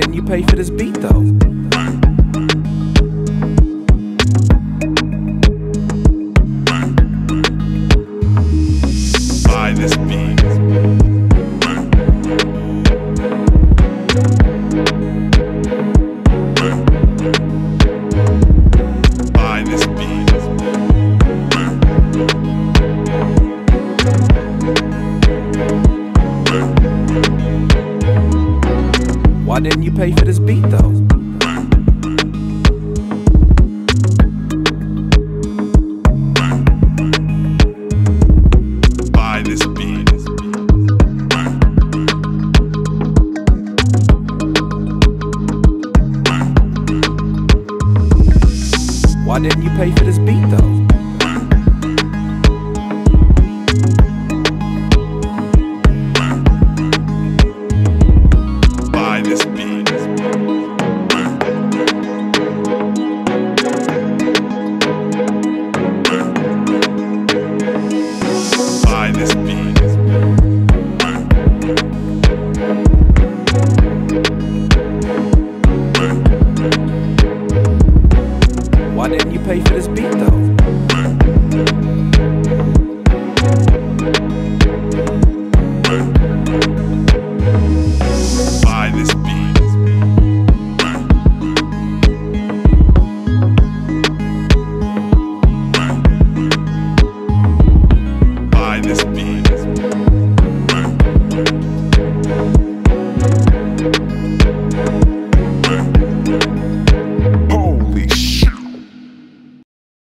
didn't you pay for this beat though? Why didn't you pay for this beat though? Buy this beat. Why didn't you pay for this beat though? Pay for this beat though?